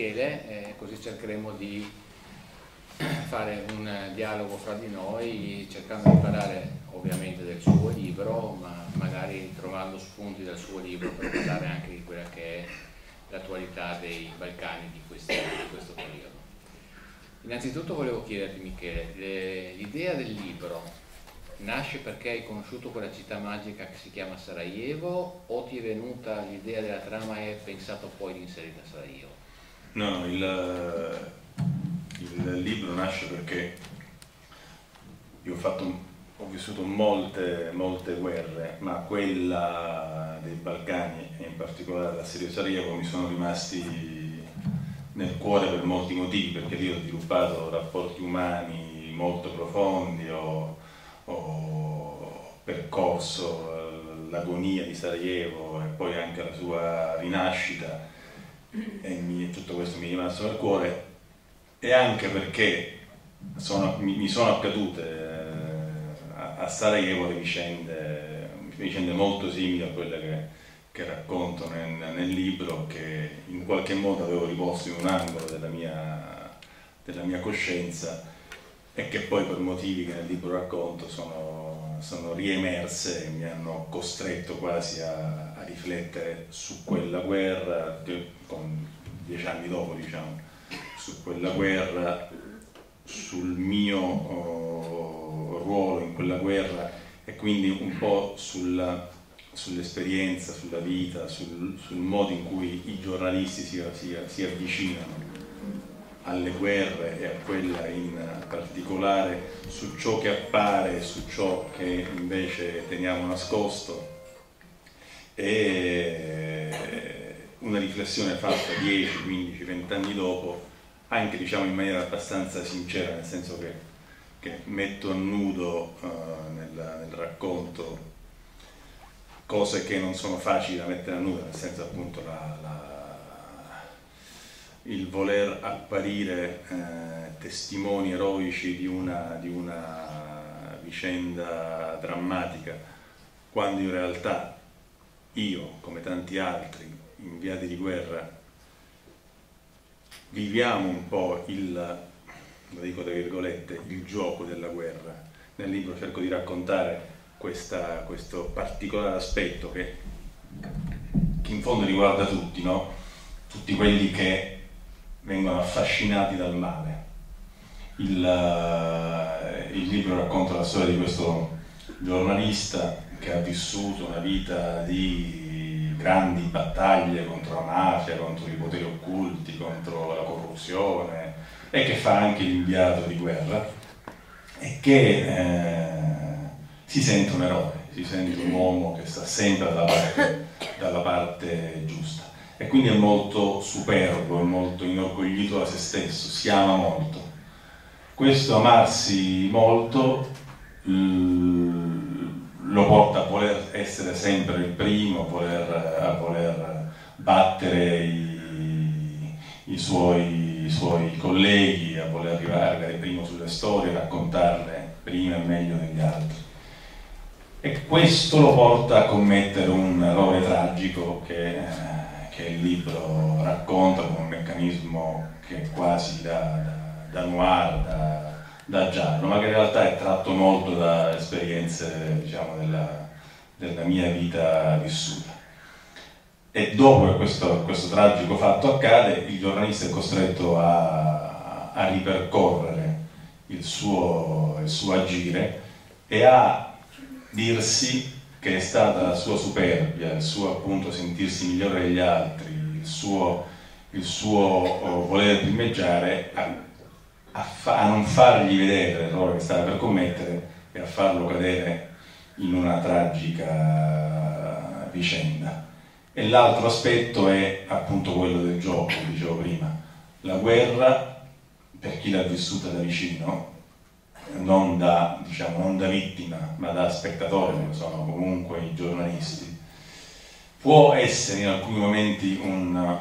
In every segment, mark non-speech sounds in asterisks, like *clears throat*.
Michele, eh, così cercheremo di fare un dialogo fra di noi cercando di imparare ovviamente del suo libro, ma magari trovando spunti dal suo libro per parlare anche di quella che è l'attualità dei Balcani di, questi, di questo periodo. Innanzitutto volevo chiederti Michele, l'idea del libro nasce perché hai conosciuto quella città magica che si chiama Sarajevo o ti è venuta l'idea della trama e hai pensato poi di inserire Sarajevo? No, il, il libro nasce perché io ho, fatto, ho vissuto molte, molte guerre, ma quella dei Balcani e in particolare la Siria Sarajevo mi sono rimasti nel cuore per molti motivi, perché lì ho sviluppato rapporti umani molto profondi, ho, ho percorso l'agonia di Sarajevo e poi anche la sua rinascita e mi, tutto questo mi è rimasto nel cuore. E anche perché sono, mi, mi, sono accadute eh, a, a, Sarajevo le vicende, vicende molto simili a quelle che che racconto nel, nel, libro che in qualche modo avevo riposto in un angolo della mia, della mia coscienza e che poi per motivi che nel libro racconto sono, sono riemerse e mi hanno costretto quasi a, riflettere su quella guerra, con dieci anni dopo diciamo, su quella guerra, sul mio oh, ruolo in quella guerra e quindi un po' sull'esperienza, sulla vita, sul, sul, modo in cui i giornalisti si, si, si, avvicinano alle guerre e a quella in particolare, su ciò che appare e su ciò che invece teniamo nascosto. E una riflessione fatta 10, 15, 20 anni dopo, anche diciamo in maniera abbastanza sincera, nel senso che, che metto a nudo uh, nel, nel racconto cose che non sono facili da mettere a nudo, nel senso appunto la, la, il voler apparire eh, testimoni eroici di una, di una vicenda drammatica, quando in realtà io, come tanti altri, inviati di guerra, viviamo un po' il, lo dico tra virgolette, il gioco della guerra. Nel libro cerco di raccontare questa, questo particolare aspetto che, che, in fondo riguarda tutti, no? tutti quelli che vengono affascinati dal male. Il, uh, il libro racconta la storia di questo giornalista che ha vissuto una vita di grandi battaglie contro la mafia, contro i poteri occulti, contro la corruzione e che fa anche l'inviato di guerra e che eh, si sente un eroe, si sente un uomo che sta sempre dalla parte, dalla parte giusta e quindi è molto superbo, è molto inorgoglito da se stesso, si ama molto. Questo amarsi molto lo porta a voler essere sempre il primo, a voler, a voler battere i, i, suoi, i, suoi, colleghi, a voler arrivare primo sulle storie, raccontarle prima e meglio degli altri. E questo lo porta a commettere un errore tragico che, che il libro racconta come un meccanismo che è quasi da, da, da noir, da, da, giallo, ma che in realtà è tratto molto da esperienze diciamo, della, della mia vita vissuta. E dopo che questo, questo, tragico fatto accade, il giornalista è costretto a, a ripercorrere il suo, il suo agire e a dirsi che è stata la sua superbia, il suo appunto sentirsi migliore degli altri, il suo, il suo oh, voler primeggiare a, fa, a, non fargli vedere l'errore che stava per commettere e a farlo cadere in una tragica vicenda. E l'altro aspetto è appunto quello del gioco, dicevo prima. La guerra, per chi l'ha vissuta da vicino, non da, diciamo, non da vittima, ma da spettatore, come sono comunque i giornalisti, può essere in alcuni momenti un,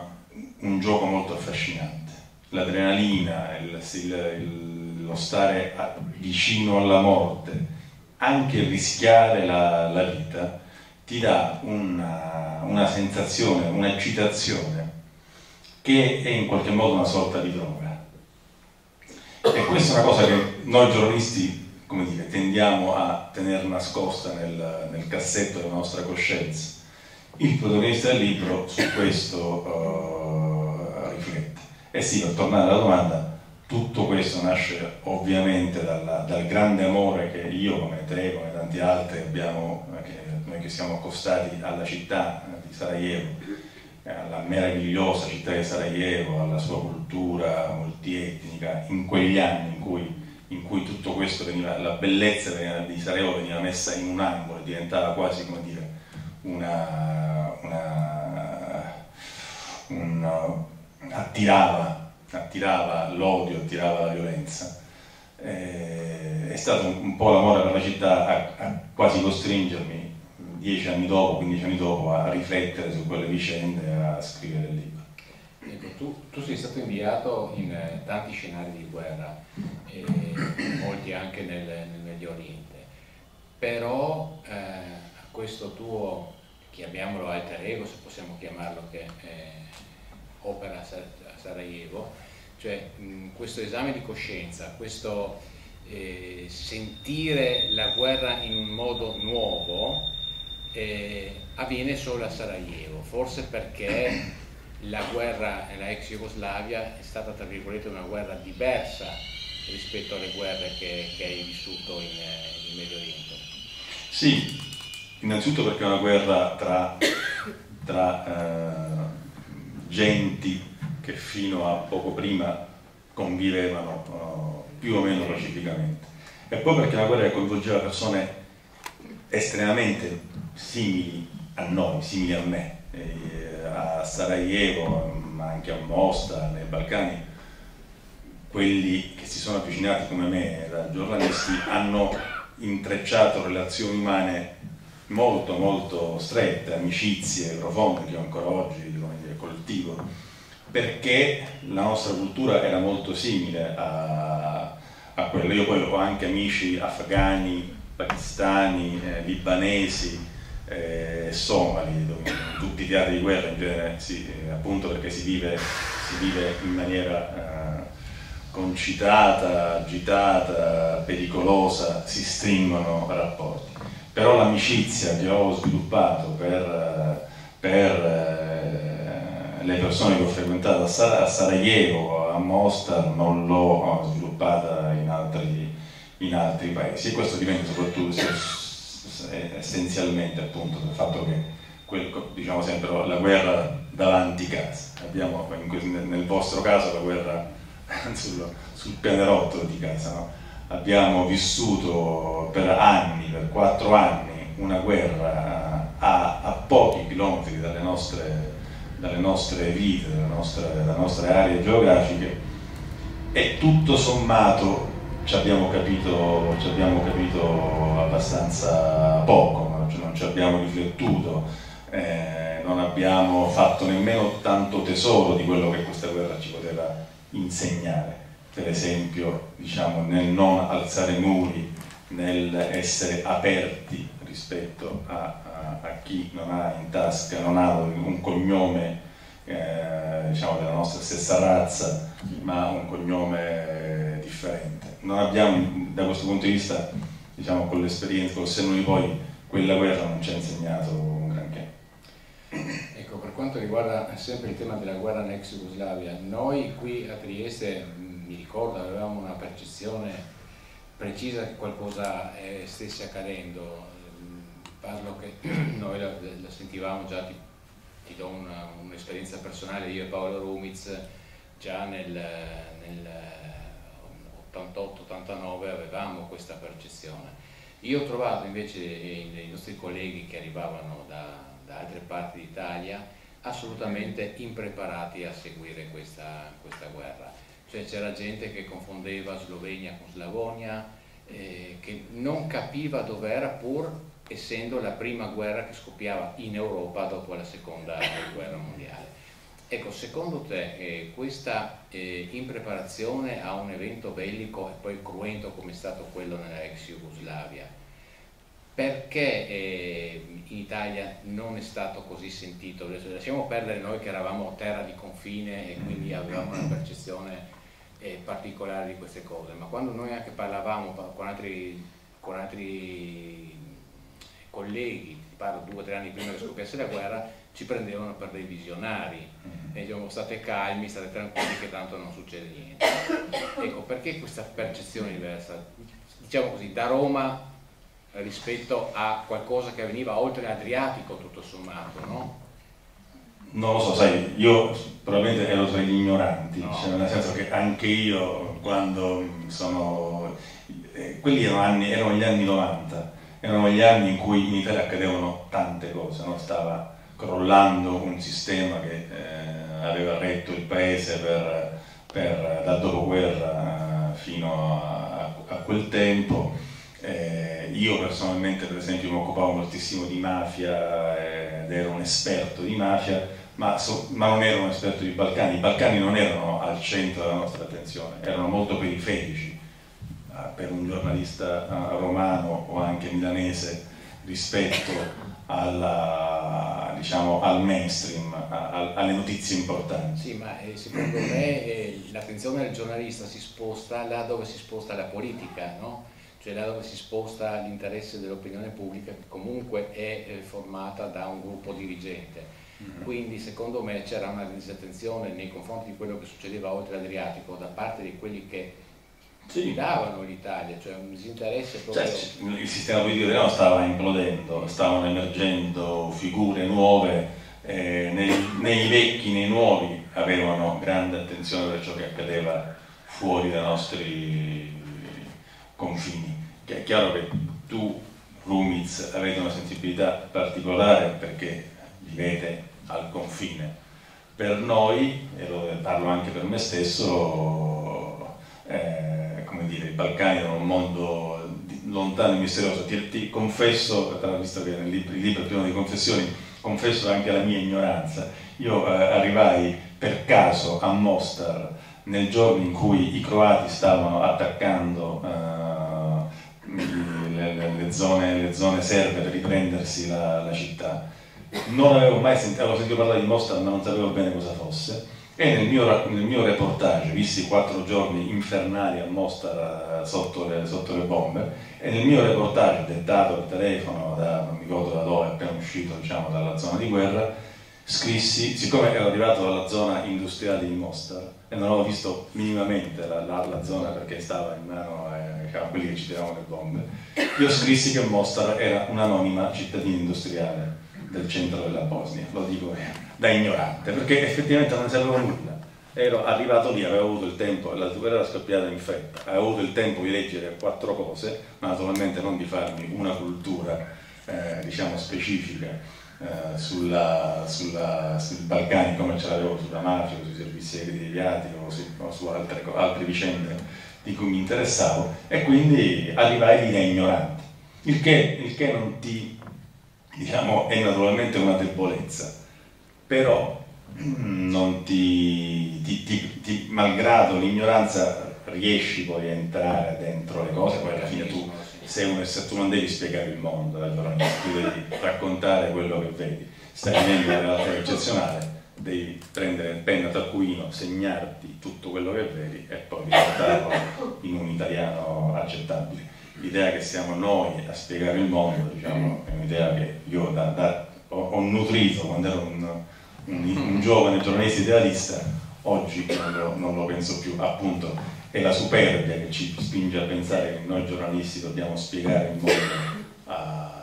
un gioco molto affascinante. L'adrenalina, il, il, lo stare a, vicino alla morte, anche rischiare la, la vita, ti dà una, una sensazione, un'eccitazione che è in qualche modo una sorta di droga. E questa è una cosa che noi giornalisti, come dire, tendiamo a tenere nascosta nel, nel cassetto della nostra coscienza. Il protagonista del libro su questo uh. E sì, per tornare alla domanda, tutto questo nasce ovviamente dalla, dal grande amore che io, come te, come tanti altri, abbiamo, che noi che siamo accostati alla città di Sarajevo, alla meravigliosa città di Sarajevo, alla sua cultura multietnica, in quegli anni in cui, in cui tutto questo veniva, la bellezza di Sarajevo veniva messa in un angolo, diventava quasi come dire una, una, un, attirava, attirava l'odio, attirava la violenza. Eh, è stato un, un po' l'amore per la città a, a quasi costringermi dieci anni dopo, quindici anni dopo, a riflettere su quelle vicende e a scrivere il libro. Ecco, tu, tu, sei stato inviato in eh, tanti scenari di guerra, eh, molti anche nel, nel, Medio Oriente, però eh, questo tuo, chiamiamolo alter ego, se possiamo chiamarlo, che opera a Sarajevo, cioè mh, questo esame di coscienza, questo eh, sentire la guerra in un modo nuovo, eh, avviene solo a Sarajevo, forse perché *coughs* la guerra nella ex Jugoslavia è stata tra virgolette una guerra diversa rispetto alle guerre che, che hai vissuto in, in, Medio Oriente. Sì, innanzitutto perché è una guerra tra, tra eh, genti che fino a poco prima convivevano uh, più o meno pacificamente. E poi perché una guerra coinvolgeva persone estremamente simili a noi, simili a me, eh, a Sarajevo, ma anche a Mostar, nei Balcani, quelli che si sono avvicinati come me da giornalisti hanno intrecciato relazioni umane molto molto strette, amicizie profonde che ancora oggi coltivo, perché la nostra cultura era molto simile a, a quella. Io poi ho anche amici afghani, pakistani, eh, libanesi, eh, somali, dove tutti i teatri di guerra in genere, sì, eh, appunto perché si vive, si vive in maniera eh, concitata, agitata, pericolosa, si stringono rapporti. Però l'amicizia che ho sviluppato per, per eh, le persone che ho frequentato a, Sar a Sarajevo, a Mostar, non l'ho sviluppata in altri, in altri paesi e questo dipende soprattutto essenzialmente appunto del fatto che quel, diciamo sempre la guerra davanti casa, abbiamo nel vostro caso la guerra *laughs* sul, sul pianerottolo di casa, no? abbiamo vissuto per anni, per quattro anni, una guerra a, a pochi chilometri dalle nostre, dalle nostre vite, dalle nostre, dalle nostre aree geografiche. E tutto sommato ci abbiamo capito, ci abbiamo capito abbastanza poco, cioè non ci abbiamo riflettuto, eh, non abbiamo fatto nemmeno tanto tesoro di quello che questa guerra ci poteva insegnare, per esempio diciamo, nel non alzare muri, nel essere aperti rispetto a, a, chi non ha in tasca, non ha un cognome eh, diciamo, della nostra stessa razza, ma un cognome differente non abbiamo da questo punto di vista, diciamo con l'esperienza, col senno di poi, quella guerra non ci ha insegnato un granché. Ecco, per quanto riguarda sempre il tema della guerra nell'ex Jugoslavia, noi qui a Trieste, mm, mi ricordo, avevamo una percezione precisa che qualcosa eh, stesse accadendo. Parlo che *clears throat* noi la, la sentivamo già, ti, ti do un'esperienza un personale, io e Paolo Rumiz, già nel, nel 88-89 avevamo questa percezione. Io ho trovato invece i nostri colleghi che arrivavano da, da altre parti d'Italia assolutamente impreparati a seguire questa, questa guerra. Cioè c'era gente che confondeva Slovenia con Slavonia, eh, che non capiva dove era pur essendo la prima guerra che scoppiava in Europa dopo la seconda *laughs* guerra mondiale. Ecco, secondo te eh, questa eh, impreparazione a un evento bellico e poi cruento come è stato quello nella ex Jugoslavia, perché eh, in Italia non è stato così sentito. Lasciamo perdere noi che eravamo terra di confine e quindi avevamo una percezione eh, particolare di queste cose, ma quando noi anche parlavamo con altri, con altri colleghi, parlo due o tre anni prima che scoppiasse la guerra, ci prendevano per dei visionari mm. e dicevano state calmi, state tranquilli che tanto non succede niente. *coughs* Ecco, perché questa percezione diversa? Diciamo così, da Roma rispetto a qualcosa che veniva oltre l'Adriatico tutto sommato, no? Non lo so, sai, io probabilmente ero tra gli ignoranti, no. cioè, nel senso che anche io quando sono... Eh, quelli erano, anni, erano, gli anni 90, erano gli anni in cui in Italia accadevano tante cose, no? stava crollando un sistema che eh, aveva retto il paese per, per, dal dopoguerra fino a, a quel tempo eh, io personalmente per esempio mi occupavo moltissimo di mafia eh, ed ero un esperto di mafia, ma, so, ma, non ero un esperto di Balcani. I Balcani non erano al centro della nostra attenzione, erano molto periferici eh, per un giornalista eh, romano o anche milanese rispetto alla, diciamo, al mainstream, a, alle notizie importanti. Sì, ma eh, secondo me eh, l'attenzione del giornalista si sposta là dove si sposta la politica, no? cioè là dove si sposta l'interesse dell'opinione pubblica che comunque è eh, formata da un gruppo dirigente. Mm-hmm. Quindi secondo me c'era una disattenzione nei confronti di quello che succedeva oltre l'Adriatico da parte di quelli che sì. guidavano l'Italia, cioè un disinteresse proprio... Cioè, il sistema politico italiano stava implodendo, stavano emergendo figure nuove, eh, nei, nei vecchi, nei nuovi avevano grande attenzione per ciò che accadeva fuori dai nostri confini. È chiaro che tu, Rumiz, avete una sensibilità particolare perché vivete al confine. Per noi, e lo parlo anche per me stesso, eh, dire, i Balcani erano un mondo lontano e misterioso. Ti, ti confesso, visto che nel libro, il libro è pieno di confessioni, confesso anche la mia ignoranza. Io eh, arrivai per caso a Mostar nel giorno in cui i croati stavano attaccando eh, le, le, le, zone, le, zone, serbe per riprendersi la, la, città. Non avevo mai sentito, avevo sentito parlare di Mostar ma non sapevo bene cosa fosse e nel mio, nel mio reportage, visti quattro giorni infernali a Mostar sotto le, sotto le, bombe, e nel mio reportage dettato al telefono da non mi ricordo da dove, appena uscito diciamo, dalla zona di guerra, scrissi, siccome ero arrivato dalla zona industriale di Mostar e non avevo visto minimamente la, la, la zona perché stava in mano a eh, quelli che ci tiravano le bombe, io scrissi che Mostar era un'anonima cittadina industriale del centro della Bosnia, lo dico da ignorante, perché effettivamente non ne sapevo nulla. Ero arrivato lì, avevo avuto il tempo, la guerra era scoppiata in fretta, avevo avuto il tempo di leggere quattro cose, ma naturalmente non di farmi una cultura eh, diciamo specifica eh, sulla, sulla, sui Balcani come ce l'avevo sulla mafia, sui servizi segreti deviati o su, o su altre, altre, vicende di cui mi interessavo e quindi arrivai lì da ignorante, il che, il che non ti, diciamo, è naturalmente una debolezza, però *clears throat* ti, ti, ti, malgrado l'ignoranza riesci poi a entrare dentro le cose, poi alla fine tu sei un se tu non devi spiegare il mondo, eh, tu devi raccontare quello che vedi, stai vivendo una realtà eccezionale, devi prendere il penna taccuino, segnarti tutto quello che vedi e poi riportarlo in un italiano accettabile. L'idea che siamo noi a spiegare il mondo diciamo, è un'idea che io da, da, ho, ho, nutrito quando ero un, un, un giovane giornalista idealista, oggi non lo, non lo penso più, appunto è la superbia che ci spinge a pensare che noi giornalisti dobbiamo spiegare il mondo a,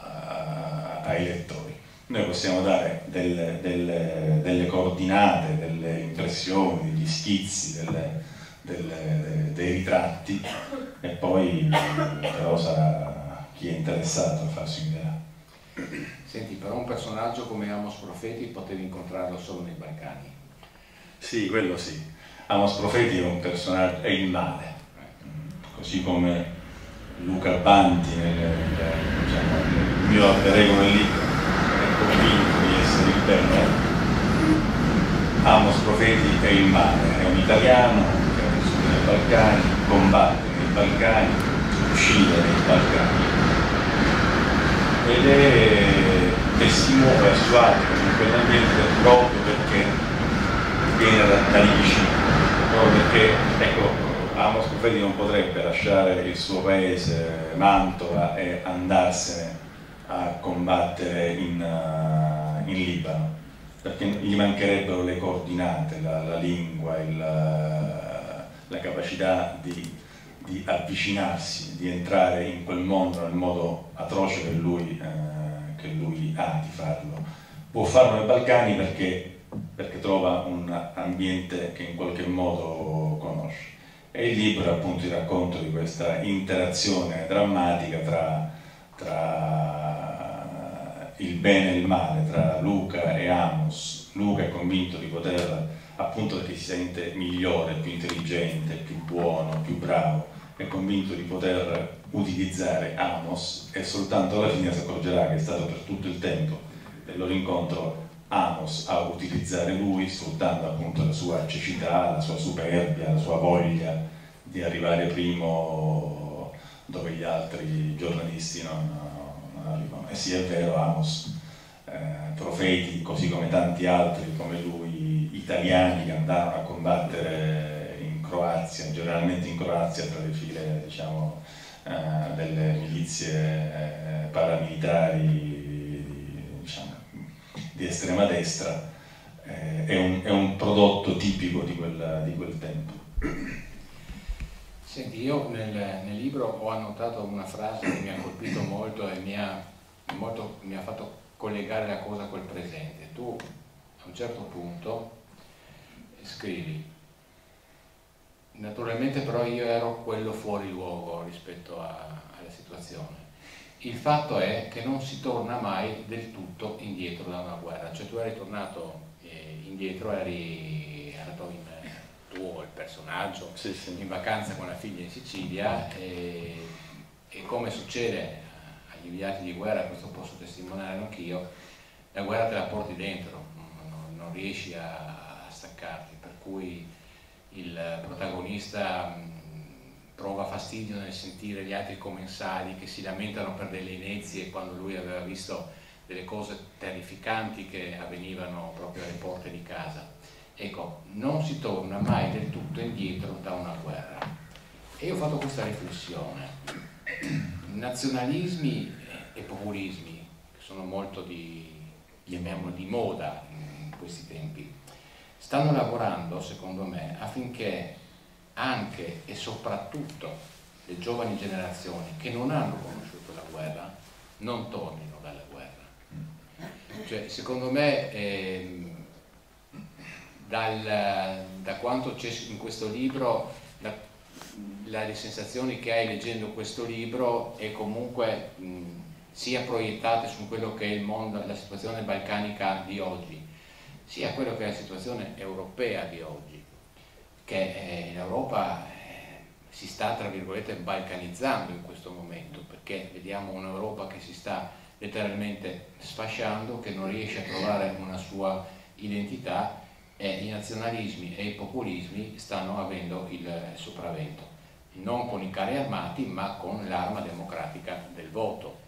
a, ai lettori. Noi possiamo dare delle, delle, delle, coordinate, delle impressioni, degli schizzi, delle, dei ritratti e poi però sarà chi è interessato a farsi un'idea. Senti, però un personaggio come Amos Profeti potevi incontrarlo solo nei Balcani. Sì, quello sì Amos Profeti è un personaggio, è il male, così come Luca Banti nel, diciamo, nel mio alter ego nel libro è convinto di essere il bene. Amos Profeti è il male, è un italiano che ha vissuto nei Balcani, combatte nei Balcani, uccide nei Balcani ed è muove a suo agio in quell'ambiente proprio perché viene da, da proprio perché ecco, Amos Buffetti non potrebbe lasciare il suo paese, Mantova, e andarsene a combattere in, uh, in Libano, perché gli mancherebbero le coordinate, la, la lingua, il, la capacità di, di, avvicinarsi, di entrare in quel mondo nel modo atroce che lui, uh, che lui ha di farlo. Può farlo nei Balcani perché, perché trova un ambiente che in qualche modo conosce e il libro è appunto il racconto di questa interazione drammatica tra, tra il bene e il male, tra Luca e Amos. Luca è convinto di poter, appunto perché si sente migliore, più intelligente, più buono, più bravo, è convinto di poter utilizzare Amos e soltanto alla fine si accorgerà che è stato per tutto il tempo del loro incontro Amos a utilizzare lui sfruttando appunto la sua cecità, la sua superbia, la sua voglia di arrivare primo dove gli altri giornalisti non, non arrivano. E sì, è vero, Amos, eh, profeti, così come tanti altri come lui, italiani che andavano a combattere Croazia, generalmente in Croazia tra le file diciamo, eh, delle milizie eh, paramilitari diciamo, di estrema destra eh, è, un, è, un, prodotto tipico di quel, di quel tempo. Senti, io nel, nel, libro ho annotato una frase che mi ha colpito molto e mi ha, molto, mi ha fatto collegare la cosa col presente. Tu a un certo punto scrivi, naturalmente però io ero quello fuori luogo rispetto a, alla situazione il fatto è che non si torna mai del tutto indietro da una guerra, cioè tu eri tornato eh, indietro, eri andato in tuo, il personaggio, sì, sì. in vacanza con la figlia in Sicilia e, e come succede agli inviati di guerra, questo posso testimoniare anch'io, la guerra te la porti dentro, non, non riesci a, a staccarti, per cui il protagonista prova fastidio nel sentire gli altri commensali che si lamentano per delle inezie quando lui aveva visto delle cose terrificanti che avvenivano proprio alle porte di casa. Ecco, non si torna mai del tutto indietro da una guerra. E io ho fatto questa riflessione. Nazionalismi e populismi, che sono molto di, di moda in questi tempi, stanno lavorando, secondo me, affinché anche e soprattutto le giovani generazioni che non hanno conosciuto la guerra non tornino dalla guerra. Cioè, secondo me, eh, dal, da quanto c'è in questo libro, la, la, le sensazioni che hai leggendo questo libro e comunque mh, sia proiettate su quello che è il mondo, la situazione balcanica di oggi, sia quello che è la situazione europea di oggi che eh, l'Europa eh, si sta, tra virgolette, balcanizzando in questo momento, perché vediamo un'Europa che si sta letteralmente sfasciando, che non riesce a trovare una sua identità e i nazionalismi e i populismi stanno avendo il sopravvento, non con i carri armati ma con l'arma democratica del voto.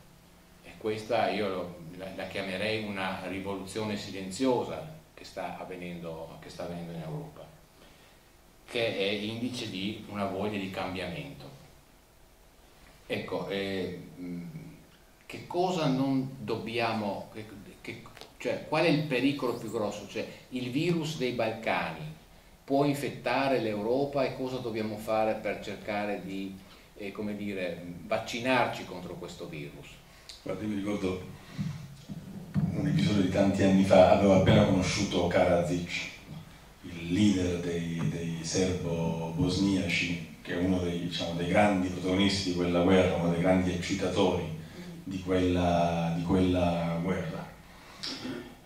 E questa io la chiamerei una rivoluzione silenziosa che sta avvenendo, che sta avvenendo in Europa che è indice di una voglia di cambiamento. Ecco, eh, che cosa non dobbiamo, che, che, cioè qual è il pericolo più grosso? Cioè il virus dei Balcani può infettare l'Europa e cosa dobbiamo fare per cercare di, eh, come dire, vaccinarci contro questo virus? Guarda, io mi ricordo un episodio di tanti anni fa, avevo appena conosciuto Karadzic, leader dei, dei serbo-bosniaci, che è uno dei, diciamo, dei, grandi protagonisti di quella guerra, uno dei grandi eccitatori di quella, di quella guerra.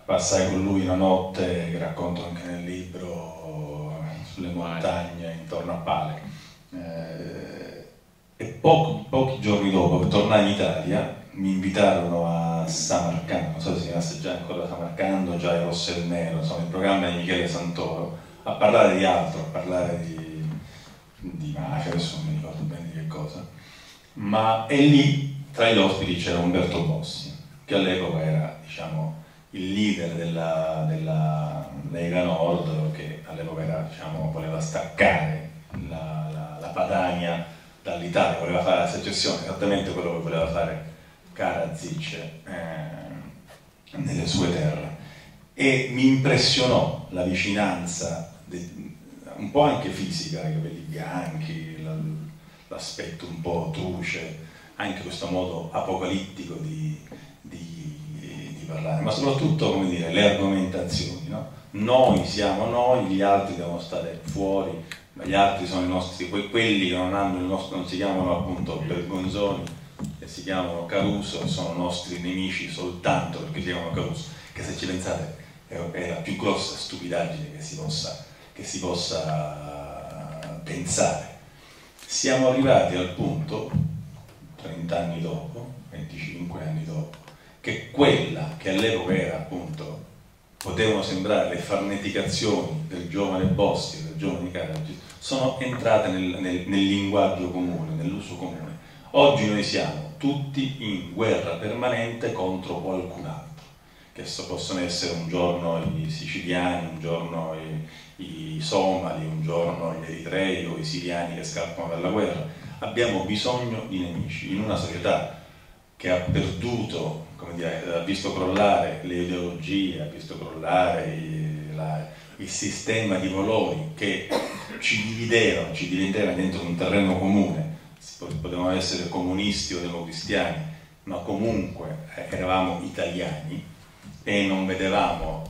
Passai con lui una notte, che racconto anche nel libro, sulle montagne intorno a Pale. Eh, e pochi, pochi giorni dopo, tornai in Italia, mi invitarono a Samarcanda, non so se si chiamasse già ancora Samarcanda, già il Rosso e il Nero, insomma il programma di Michele Santoro, a parlare di altro, a parlare di, di mafia, adesso non mi ricordo bene di che cosa, ma e lì tra gli ospiti c'era Umberto Bossi, che all'epoca era diciamo, il leader della, della Lega Nord che all'epoca era, diciamo, voleva staccare la, la, la Padania dall'Italia, voleva fare la secessione, esattamente quello che voleva fare Karadzic eh, nelle sue terre. E mi impressionò la vicinanza, de, un po' anche fisica, i capelli bianchi, l'aspetto un po' truce, anche questo modo apocalittico di, di, di parlare, ma soprattutto come dire, le argomentazioni. No? Noi siamo noi, gli altri devono stare fuori, ma gli altri sono i nostri, quelli che non, hanno il nostro, non si chiamano appunto Bergonzoni e si chiamano Caruso, sono nostri nemici soltanto perché si chiamano Caruso, che se ci pensate è, la più grossa stupidaggine che si possa, che si possa pensare. Siamo arrivati al punto 30 anni dopo, 25 anni dopo, che quella che all'epoca era appunto, potevano sembrare le farneticazioni del giovane Bossi, del giovane Caraggi, sono entrate nel, nel, nel linguaggio comune, nell'uso comune. Oggi noi siamo tutti in guerra permanente contro qualcun altro, che possono essere un giorno i siciliani, un giorno i, i somali, un giorno gli eritrei o i siriani che scappano dalla guerra. Abbiamo bisogno di nemici. In una società che ha perduto, come dire, ha visto crollare le ideologie, ha visto crollare il, la, il sistema di valori che ci dividevano, ci dividevano dentro un terreno comune, potevamo essere comunisti o democristiani, ma comunque eravamo italiani e non vedevamo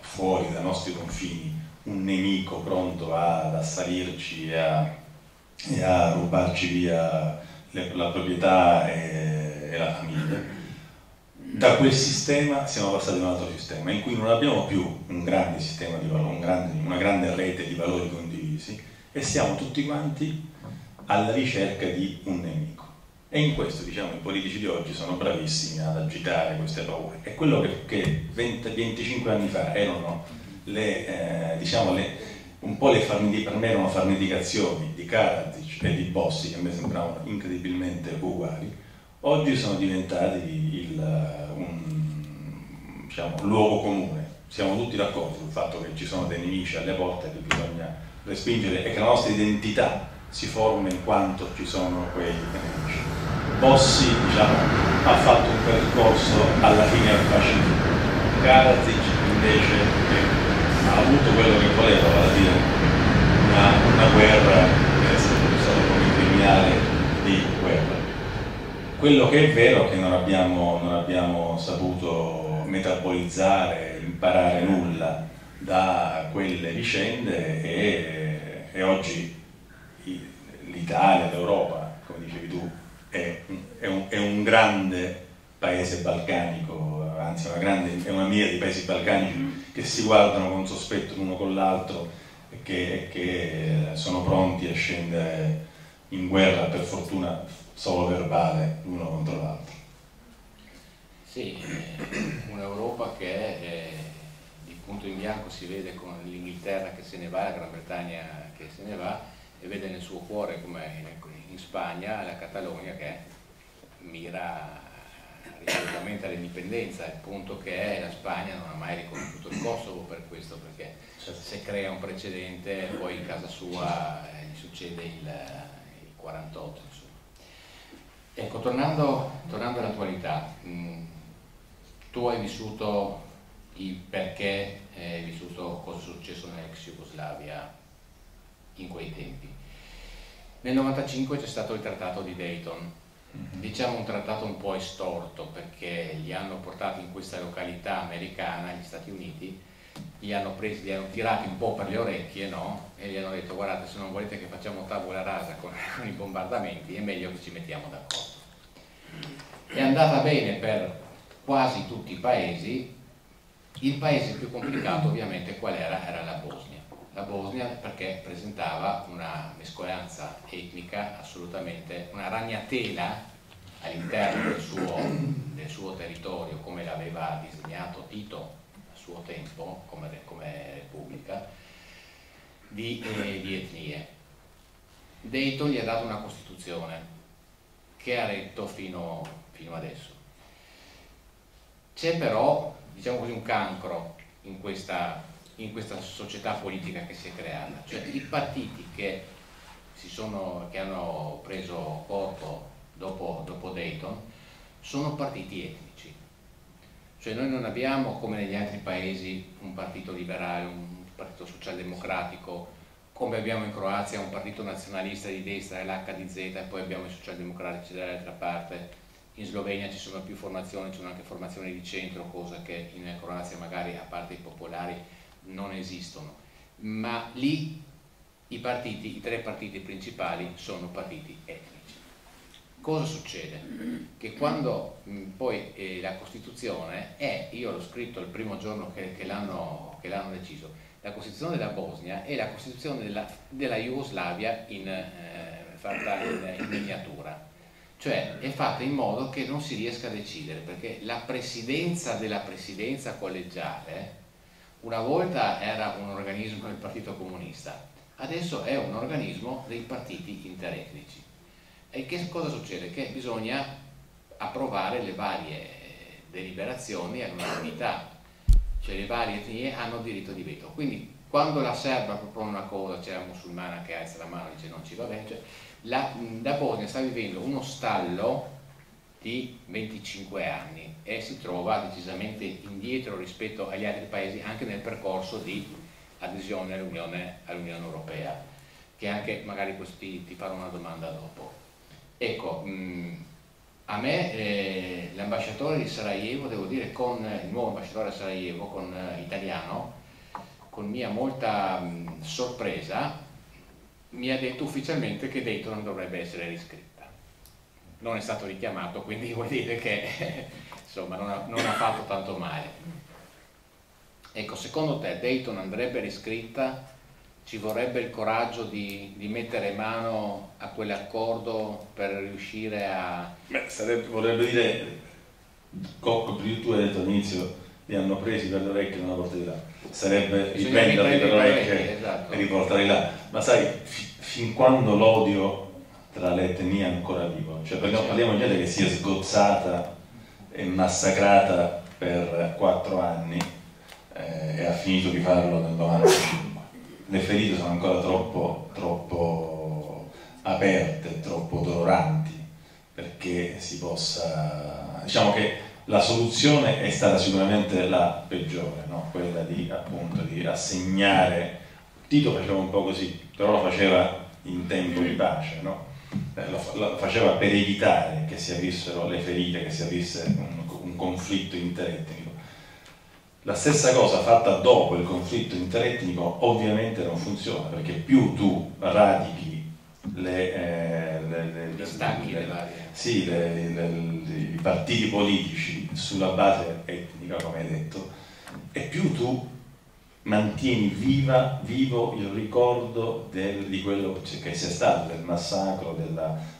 fuori dai nostri confini un nemico pronto ad assalirci e a e a rubarci via le, la proprietà e, e la famiglia. Da quel sistema siamo passati a un altro sistema in cui non abbiamo più un grande sistema di valori, un grande, una grande rete di valori condivisi e siamo tutti quanti alla ricerca di un nemico. E in questo diciamo, i politici di oggi sono bravissimi ad agitare queste paure. È quello che, che 20, 25 anni fa erano le, eh, diciamo, le, un po' le per me erano farneticazioni di Karadzic e di Bossi che a me sembravano incredibilmente uguali, oggi sono diventati il, un diciamo, luogo comune. Siamo tutti d'accordo sul fatto che ci sono dei nemici alle porte che bisogna respingere e che la nostra identità si forma in quanto ci sono quei nemici. Bossi diciamo, ha fatto un percorso alla fine al fascismo, Karadzic invece ha avuto quello che voleva, vale a dire una, una guerra che è stato come criminale di guerra. Quello che è vero è che non abbiamo, non abbiamo saputo metabolizzare, imparare nulla da quelle vicende e, e oggi l'Italia, l'Europa, come dicevi tu, è, è, un, è, un, grande paese balcanico, anzi una grande, è una mira di paesi balcanici che si guardano con sospetto l'uno con l'altro e che, che, sono pronti a scendere in guerra, per fortuna solo verbale, l'uno contro l'altro. Sì, eh, un'Europa che eh, di punto in bianco si vede con l'Inghilterra che se ne va, la Gran Bretagna che se ne va e vede nel suo cuore come in Spagna la Catalogna che mira riferimento all'indipendenza, il punto che è la Spagna non ha mai riconosciuto il Kosovo per questo, perché se crea un precedente poi in casa sua eh, gli succede il, il 48. Insomma. Ecco, tornando, tornando all'attualità, mm, tu hai vissuto il perché, eh, hai vissuto cosa è successo nell'ex Jugoslavia in quei tempi. Nel 95 c'è stato il trattato di Dayton, diciamo un trattato un po' estorto perché li hanno portati in questa località americana, gli Stati Uniti, li hanno presi, li hanno tirati un po' per le orecchie no? e gli hanno detto guardate se non volete che facciamo tavola rasa con, *laughs* con i bombardamenti è meglio che ci mettiamo d'accordo. È andata bene per quasi tutti i paesi, il paese più complicato ovviamente qual era? Era la Bosnia. La Bosnia perché presentava una mescolanza etnica assolutamente, una ragnatela all'interno del del suo territorio come l'aveva disegnato Tito a suo tempo come, come repubblica di, eh, di, etnie. Dayton gli ha dato una Costituzione che ha retto fino, fino adesso. C'è però diciamo così, un cancro in questa, in questa società politica che si è creata. Cioè i partiti che, sono, che hanno preso corpo dopo, dopo Dayton sono partiti etnici. Cioè noi non abbiamo come negli altri paesi un partito liberale, un partito socialdemocratico, come abbiamo in Croazia un partito nazionalista di destra, l'HDZ, e poi abbiamo i socialdemocratici dall'altra parte. In Slovenia ci sono più formazioni, ci sono anche formazioni di centro, cosa che in Croazia magari a parte i popolari non esistono. Ma lì i partiti, i tre partiti principali sono partiti etnici. Cosa succede? Che quando mh, poi eh, la Costituzione è, io l'ho scritto il primo giorno che, che l'hanno deciso, la Costituzione della Bosnia e la Costituzione della, della Jugoslavia in, eh, fatta in, in, miniatura. Cioè è fatta in modo che non si riesca a decidere, perché la presidenza della presidenza collegiale una volta era un organismo del Partito Comunista, adesso è un organismo dei partiti interetnici. E che cosa succede? Che bisogna approvare le varie deliberazioni all'unanimità cioè le varie etnie hanno diritto di veto. Quindi quando la serba propone una cosa, c'è la musulmana che alza la mano e dice non ci va bene, cioè, la, la Bosnia sta vivendo uno stallo di 25 anni e si trova decisamente indietro rispetto agli altri paesi anche nel percorso di adesione all'Unione, all Europea, che anche magari questi, ti farò una domanda dopo. Ecco, mh, a me eh, l'ambasciatore di Sarajevo, devo dire, con il nuovo ambasciatore a Sarajevo, con eh, italiano, con mia molta mh, sorpresa, mi ha detto ufficialmente che Dayton dovrebbe essere riscritta. Non è stato richiamato, quindi *laughs* vuol dire che insomma, non, ha, non ha fatto tanto male. Ecco, secondo te Dayton andrebbe riscritta ci vorrebbe il coraggio di, di mettere mano a quell'accordo per riuscire a... Beh, sarebbe, vorrebbe dire, Cocco, tu hai detto all'inizio, li hanno presi per le orecchie e non la portati là. Sarebbe riprenderli per le orecchie esatto. e riportarli là. Ma sai, fin quando l'odio tra le etnie ancora vivo, cioè perché certo. parliamo di gente che si è sgozzata e massacrata per quattro anni eh, e ha finito di farlo nel 95 le ferite sono ancora troppo, troppo aperte, troppo doloranti perché si possa... diciamo che la soluzione è stata sicuramente la peggiore, no? quella di, appunto, di assegnare, Tito faceva un po' così, però lo faceva in tempo di pace, no? Eh, lo, lo, faceva per evitare che si avessero le ferite, che si avesse un, un conflitto interetnico. La stessa cosa fatta dopo il conflitto interetnico ovviamente non funziona perché più tu radichi le, eh, le, le, le stacchi le, sì, i partiti politici sulla base etnica, come hai detto, e più tu mantieni viva, vivo il ricordo del, di quello che sia stato, del massacro,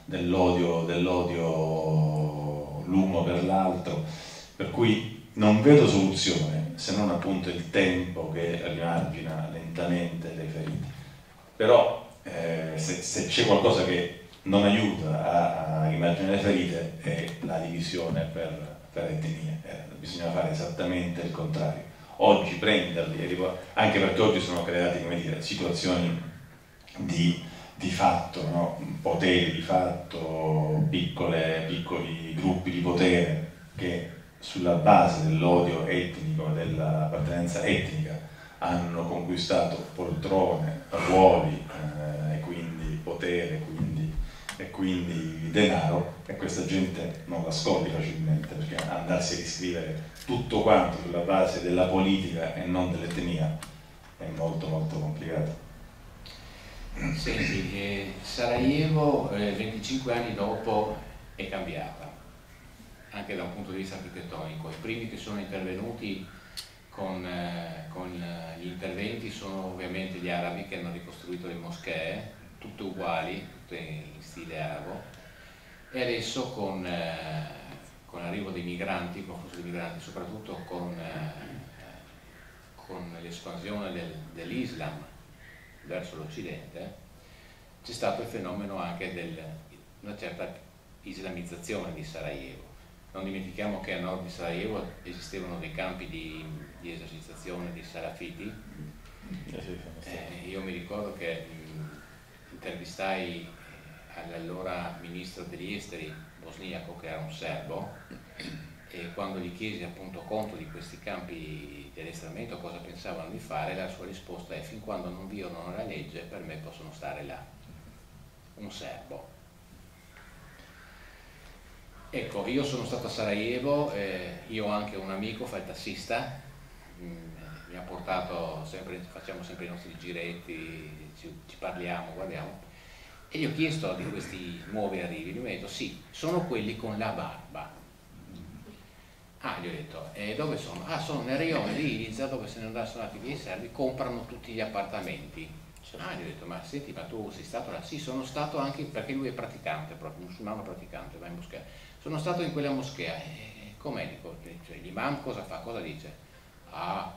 dell'odio, dell'odio l'uno per l'altro, per cui non vedo soluzione se non appunto il tempo che rimargina lentamente le ferite. Però eh, se, se c'è qualcosa che non aiuta a, a rimarginare le ferite è la divisione per, per etnie, eh, bisogna fare esattamente il contrario. Oggi prenderli, anche perché oggi sono create dire, situazioni di, di fatto, no? poteri di fatto, piccole, piccoli gruppi di potere che sulla base dell'odio etnico, dell'appartenenza etnica, hanno conquistato poltrone, ruoli eh, e quindi potere quindi, e quindi denaro e questa gente non la scopri facilmente perché andarsi a riscrivere tutto quanto sulla base della politica e non dell'etnia è molto molto complicato. Senti, eh, Sarajevo eh, 25 anni dopo è cambiata anche da un punto di vista architettonico. I primi che sono intervenuti con, eh, con eh, gli interventi sono ovviamente gli arabi che hanno ricostruito le moschee, tutte uguali, tutte in stile arabo, e adesso con, eh, con l'arrivo dei migranti, con dei migranti, soprattutto con, eh, con l'espansione del, dell'Islam verso l'Occidente, c'è stato il fenomeno anche di una certa islamizzazione di Sarajevo non dimentichiamo che a nord di Sarajevo esistevano dei campi di, di esercitazione di salafiti. Eh, io mi ricordo che mh, intervistai all'allora ministro degli esteri bosniaco, che era un serbo, e quando gli chiesi appunto conto di questi campi di addestramento, cosa pensavano di fare, la sua risposta è fin quando non violano la legge per me possono stare là. Un serbo. Ecco, io sono stato a Sarajevo, eh, io ho anche un amico, fa il tassista, mm, mi ha portato sempre, facciamo sempre i nostri giretti, ci, ci parliamo, guardiamo, e gli ho chiesto di questi nuovi arrivi, lui mi ha detto sì, sono quelli con la barba. Ah, gli ho detto, e dove sono? Ah, sono nel rione di Iliza dove se ne andassero andati via i serbi, comprano tutti gli appartamenti. Ah, gli ho detto, ma senti, ma tu sei stato là? Sì, sono stato anche, perché lui è praticante, proprio, musulmano praticante, va in moschea. Sono stato in quella moschea. E com'è? Dico, cioè, l'imam cosa fa? Cosa dice? Ah,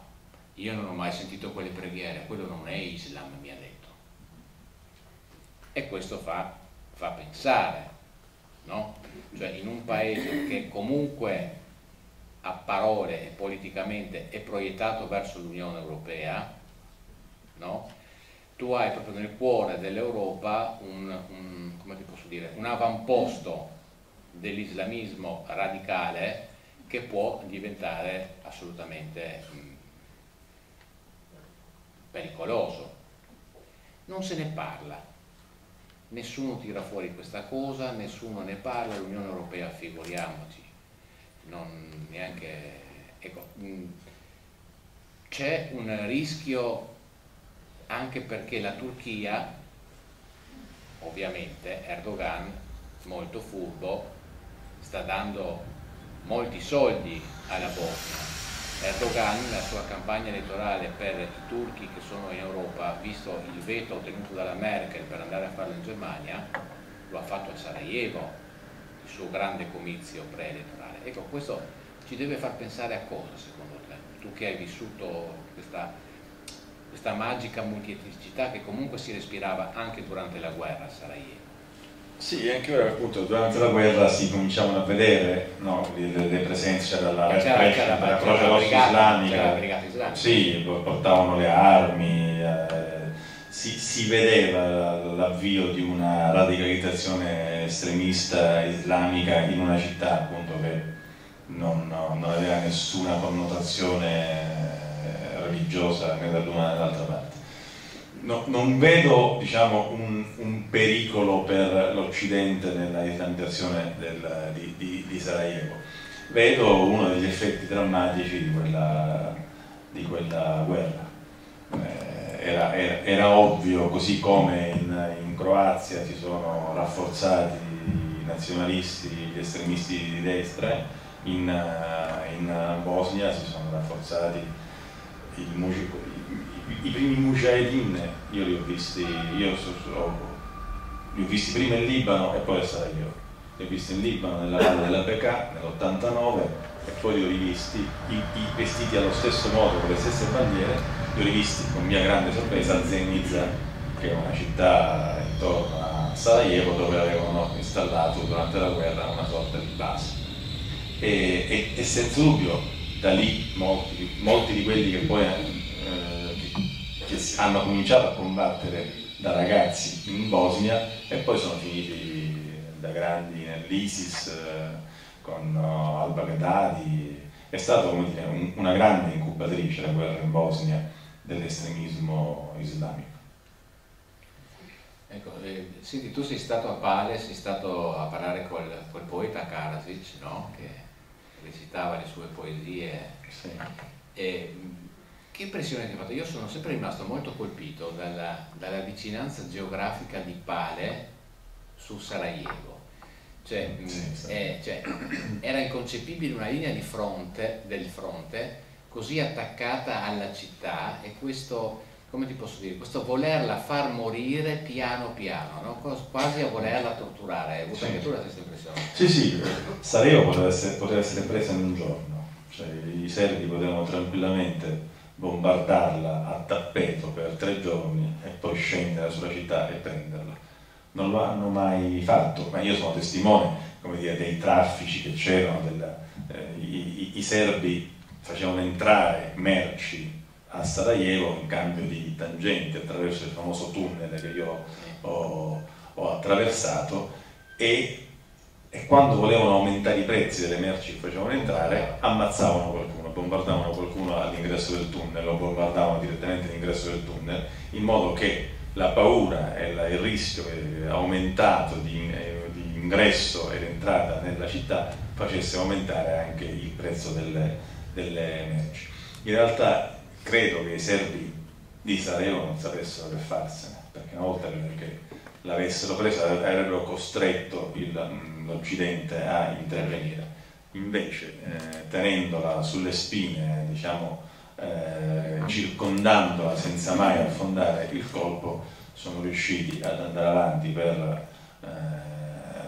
io non ho mai sentito quelle preghiere, quello non è Islam, mi ha detto. E questo fa, fa pensare, no? Cioè in un paese che comunque a parole e politicamente è proiettato verso l'Unione Europea, no? tu hai proprio nel cuore dell'Europa un, un, un avamposto dell'islamismo radicale che può diventare assolutamente mh, mm, pericoloso. Non se ne parla, nessuno tira fuori questa cosa, nessuno ne parla, l'Unione Europea figuriamoci non neanche... Ecco, mm, c'è un rischio anche perché la Turchia, ovviamente Erdogan, molto furbo, sta dando molti soldi alla Bosnia. Erdogan nella sua campagna elettorale per i turchi che sono in Europa, visto il veto ottenuto dalla Merkel per andare a farlo in Germania, lo ha fatto a Sarajevo, il suo grande comizio preelettorale. Ecco, questo ci deve far pensare a cosa secondo te? Tu che hai vissuto questa, questa magica multietnicità che comunque si respirava anche durante la guerra a Sarajevo. Sì, anche ora appunto durante la guerra si cominciavano a vedere no, le, le, presenze, c'era la, c'era, la Croce Rossa Islamica, sì, portavano le armi, eh, si, si, vedeva l'avvio di una radicalizzazione estremista islamica in una città appunto che non, non aveva nessuna connotazione religiosa né dall'una né dall'altra parte. No, non vedo diciamo, un, un, pericolo per l'Occidente nella del, di, di, di, Sarajevo, vedo uno degli effetti drammatici di quella, di quella guerra. Eh, era, era, era, ovvio, così come in, in, Croazia si sono rafforzati i nazionalisti, gli estremisti di destra, in, in Bosnia si sono rafforzati i, i, primi mujahideen, io li ho visti, io so, so, li ho visti prima in Libano e poi a Sarajevo, li ho visti in Libano nella valle della Becca nell'89 e poi li ho rivisti i, i vestiti allo stesso modo con le stesse bandiere li ho rivisti con mia grande sorpresa a Zenica, che è una città intorno a Sarajevo dove avevano installato durante la guerra una sorta di base. E, e, e senza dubbio da lì molti, molti, di quelli che poi eh, che hanno cominciato a combattere da ragazzi in Bosnia e poi sono finiti da grandi nell'ISIS eh, con uh, al-Baghdadi è stata un, una grande incubatrice la guerra in Bosnia dell'estremismo islamico. Ecco, eh, senti, tu sei stato a Pale, sei stato a parlare col, col poeta Karasic, no? che recitava le sue poesie. Sì. E, che impressione ti ha fatto? Io sono sempre rimasto molto colpito dalla, dalla vicinanza geografica di Pale su Sarajevo. Cioè, sì, sì. È, cioè, *clears throat* era inconcepibile una linea di fronte, del fronte così attaccata alla città e questo, come ti posso dire, questo volerla far morire piano piano, no? quasi a volerla torturare. Hai avuto sì. anche tu la stessa impressione? Sì, sì, Sarajevo poteva essere, poteva essere presa in un giorno, cioè, i serbi potevano tranquillamente bombardarla a tappeto per tre giorni e poi scendere sulla città e prenderla. non lo hanno mai fatto, ma io sono testimone dire, dei traffici che c'erano, eh, i, i, serbi facevano entrare merci a Sarajevo in cambio di tangenti attraverso il famoso tunnel che io ho, ho attraversato e, e, quando volevano aumentare i prezzi delle merci che facevano entrare ammazzavano qualcuno, bombardavano qualcuno all'ingresso del tunnel o bombardavano direttamente l'ingresso del tunnel in modo che la paura e il rischio aumentato di, eh, di ingresso ed entrata nella città facesse aumentare anche il prezzo delle, delle merci. In realtà credo che i serbi di Sarajevo non sapessero che farsene, perché una volta che l'avessero presa avrebbero costretto mm, l'Occidente a intervenire. Invece, eh, tenendola sulle spine, diciamo, eh, circondandola senza mai affondare il colpo, sono riusciti ad andare avanti per eh,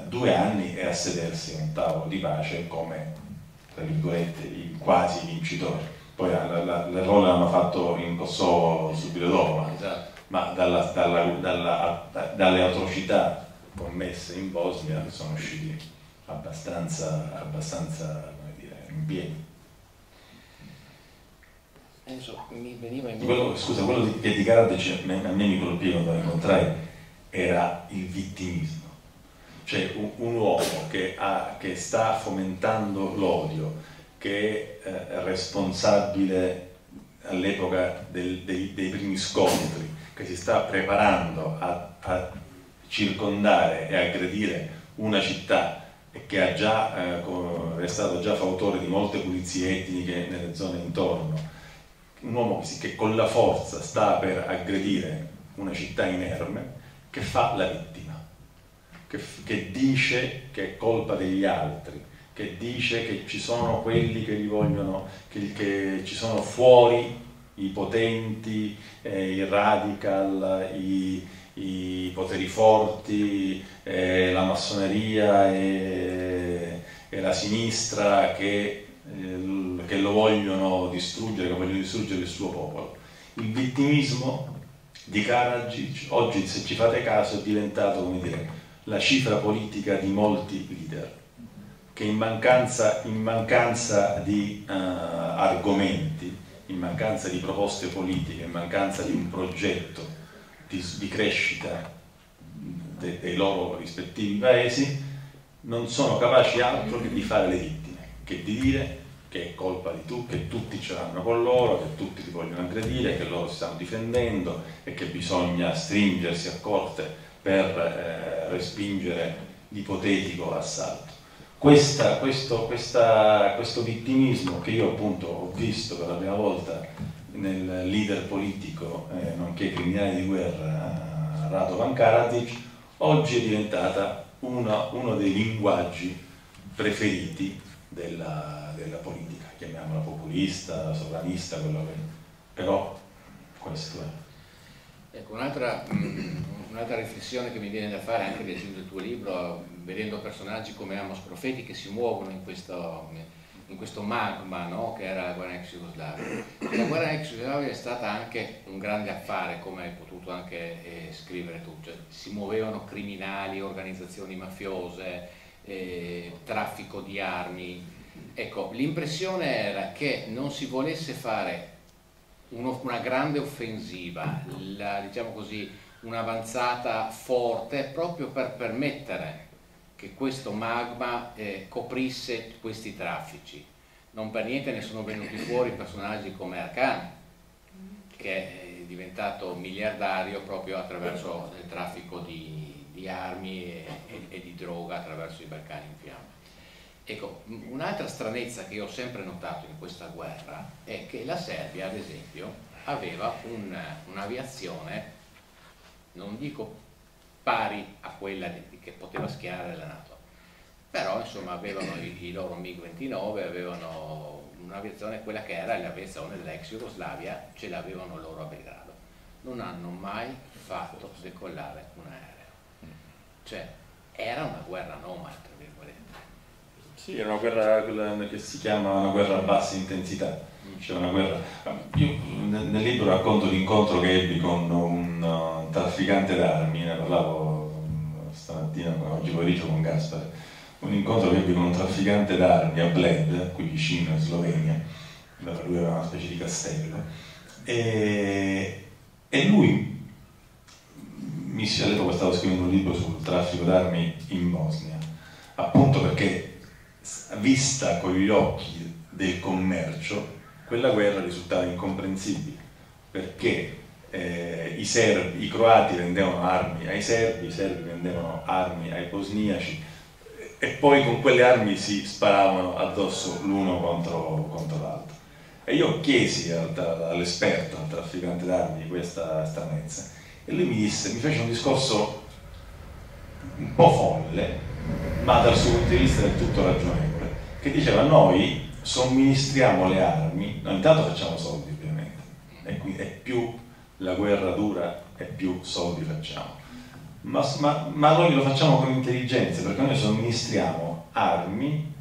due anni e a sedersi a un tavolo di pace come, tra virgolette, i quasi vincitori. Poi l'errore l'hanno fatto in Kosovo subito dopo, esatto. ma dalla, dalla, dalla, dalle atrocità commesse in Bosnia sono usciti abbastanza, abbastanza dire, in piedi. Enzo, mi veniva in quello, scusa, quello di, che di Karadzic a me mi colpì quando incontrai era il vittimismo. Cioè un, un uomo che, ha, che, sta fomentando l'odio, che è eh, responsabile all'epoca del, dei, dei, primi scontri, che si sta preparando a, a circondare e aggredire una città che già, eh, è stato già fautore di molte pulizie etniche nelle zone intorno, un uomo che, che con la forza sta per aggredire una città inerme, che fa la vittima, che, che dice che è colpa degli altri, che dice che ci sono quelli che li vogliono, che, che ci sono fuori i potenti, eh, i radical, i, i poteri forti, eh, la massoneria e, e, la sinistra che eh, che lo vogliono distruggere, che vogliono distruggere il suo popolo. Il vittimismo di Karadzic oggi, se ci fate caso, è diventato dire, la cifra politica di molti leader che in mancanza, in mancanza di uh, argomenti, in mancanza di proposte politiche, in mancanza di un progetto di, di crescita de, dei loro rispettivi paesi, non sono capaci altro che di fare le vittime, che di dire che è colpa di tu, che tutti ce l'hanno con loro, che tutti ti vogliono aggredire, che loro si stanno difendendo e che bisogna stringersi a corte per eh, respingere l'ipotetico assalto. Questa, questo, questa, questo vittimismo che io appunto ho visto per la prima volta nel leader politico, eh, nonché criminale di guerra Radovan Karadzic, oggi è diventata una, uno dei linguaggi preferiti della, della politica, chiamiamola populista, sovranista, quello che... però questo è. Ecco, un'altra, *clears throat* un'altra riflessione che mi viene da fare anche leggendo il tuo libro, vedendo personaggi come Amos Profeti che si muovono in questo, in questo magma no? che era la guerra ex Jugoslavia. La guerra ex Jugoslavia è stata anche un grande affare, come hai potuto anche eh, scrivere tu, cioè, si muovevano criminali, organizzazioni mafiose, eh, traffico di armi. Ecco, l'impressione era che non si volesse fare uno, una grande offensiva, la, diciamo così, un'avanzata forte proprio per permettere che questo magma eh, coprisse questi traffici. Non per niente ne sono venuti fuori personaggi come Arcan, che è diventato miliardario proprio attraverso il traffico di, di armi e, e, e, di droga attraverso i Balcani in fiamme. Ecco, un'altra stranezza che ho sempre notato in questa guerra è che la Serbia, ad esempio, aveva un, un'aviazione, non dico pari a quella di, che poteva schierare la Nato, però insomma avevano i, i loro MiG-29, avevano un'aviazione, quella che era l'aviazione dell'ex Jugoslavia, ce l'avevano loro a Belgrado. Non hanno mai fatto decollare un aereo cioè, era una guerra nomad, tra virgolette. Sì, era una guerra che si chiama una guerra a bassa intensità. Cioè una guerra... Io nel libro racconto l'incontro che ebbi con un uh, trafficante d'armi, ne parlavo stamattina, oggi pomeriggio con Gaspar, un incontro che ebbe con un trafficante d'armi a Bled, qui vicino in Slovenia, dove lui aveva una specie di castello, e, e lui mi all'epoca stavo scrivendo un libro sul traffico d'armi in Bosnia, appunto perché vista con gli occhi del commercio, quella guerra risultava incomprensibile, perché eh, i, serbi, i croati vendevano armi ai serbi, i serbi vendevano armi ai bosniaci e poi con quelle armi si sparavano addosso l'uno contro, contro l'altro. E io chiesi all'esperto, al trafficante d'armi questa stranezza, e lui mi disse, mi fece un discorso un po' folle, ma dal suo punto di vista del tutto ragionevole, che diceva noi somministriamo le armi, noi intanto facciamo soldi ovviamente, e quindi è più la guerra dura e più soldi facciamo. Ma, ma, ma, noi lo facciamo con intelligenza perché noi somministriamo armi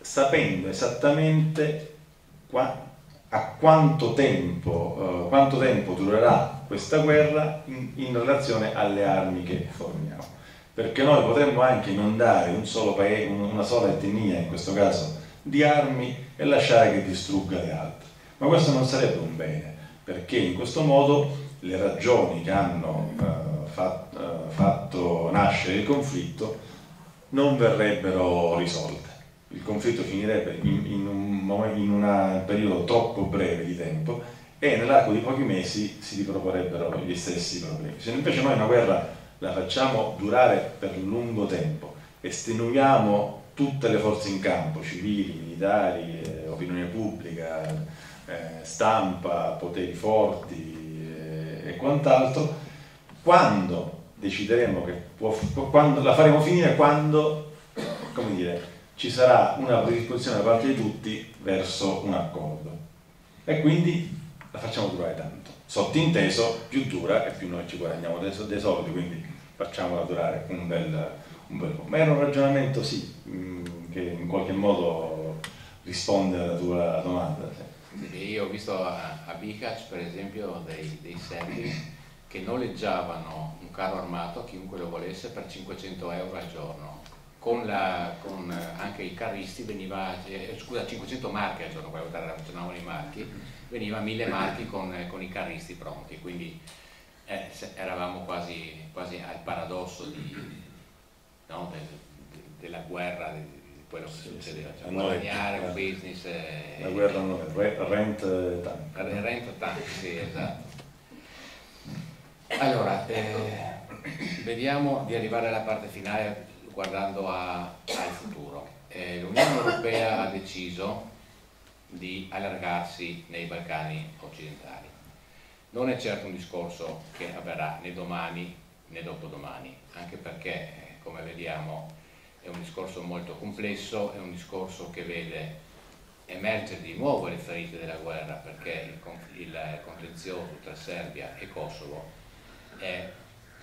sapendo esattamente qua, a quanto tempo, uh, quanto tempo, durerà questa guerra in, in, relazione alle armi che forniamo. Perché noi potremmo anche inondare un solo paese, una sola etnia, in questo caso, di armi e lasciare che distrugga le altre. Ma questo non sarebbe un bene, perché in questo modo le ragioni che hanno uh, fat, uh, fatto nascere il conflitto non verrebbero risolte. Il conflitto finirebbe in, in, un, in un periodo troppo breve di tempo e nell'arco di pochi mesi si riproporrebbero gli stessi problemi. Se invece noi una guerra la facciamo durare per lungo tempo, estenuiamo tutte le forze in campo, civili, militari, eh, opinione pubblica, eh, stampa, poteri forti eh, e quant'altro, quando decideremo che può, quando, la faremo finire quando, come dire, ci sarà una predisposizione da parte di tutti verso un accordo. E quindi la facciamo durare tanto. Sottinteso, più dura e più noi ci guadagniamo dei, dei soldi, quindi facciamola durare un bel, un bel po'. Ma era un ragionamento, sì, mm, che in qualche modo risponde alla tua domanda. Sì. Io ho visto a, a Bicac, per esempio, dei, dei serbi che noleggiavano un carro armato, chiunque lo volesse, per 500 euro al giorno. Con, la, con eh, anche i carristi veniva, eh, scusa, 500 marchi al giorno, poi ragionavano i marchi, veniva 1000 marchi con, eh, con, i carristi pronti, quindi eh, eravamo quasi, quasi, al paradosso di, no, del, de, della guerra, quello che sì, succedeva, cioè, guadagnare un business. Eh, la guerra non è, rent tank. Rent tank, sì, *laughs* esatto. Allora, eh, vediamo di arrivare alla parte finale guardando a, al futuro. Eh, L'Unione Europea ha deciso di allargarsi nei Balcani occidentali. Non è certo un discorso che avverrà né domani né dopodomani, anche perché, eh, come vediamo, è un discorso molto complesso, è un discorso che vede emergere di nuovo le ferite della guerra, perché il, il contenzioso tra Serbia e Kosovo è,